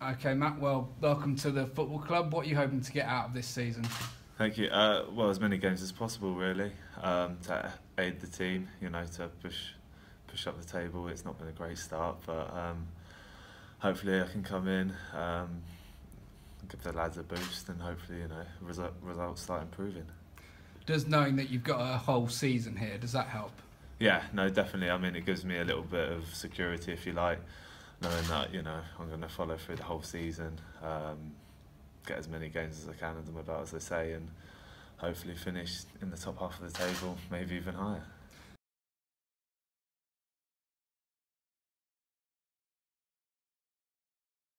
Okay, Matt. Well, welcome to the football club. What are you hoping to get out of this season? Thank you. Uh, well, as many games as possible, really, um, to aid the team. You know, to push push up the table. It's not been a great start, but um, hopefully I can come in, um, give the lads a boost, and hopefully you know result, results start improving. Does knowing that you've got a whole season here does that help? Yeah, no, definitely. I mean, it gives me a little bit of security, if you like, knowing that you know I'm going to follow through the whole season, um, get as many games as I can of them about, as they say, and hopefully finish in the top half of the table, maybe even higher.